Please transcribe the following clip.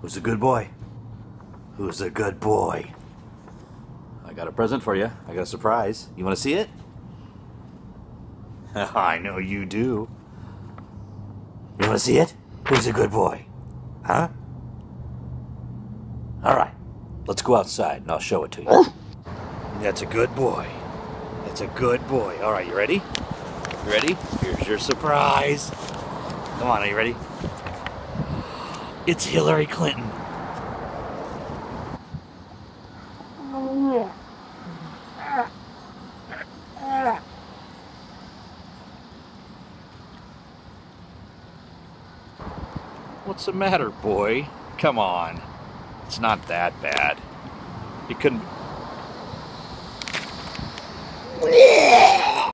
Who's a good boy? Who's a good boy? I got a present for you. I got a surprise. You want to see it? I know you do. You want to see it? Who's a good boy? Huh? All right. Let's go outside and I'll show it to you. That's a good boy. That's a good boy. All right, you ready? You ready? Here's your surprise. Come on, are you ready? It's Hillary Clinton. What's the matter, boy? Come on. It's not that bad. You couldn't.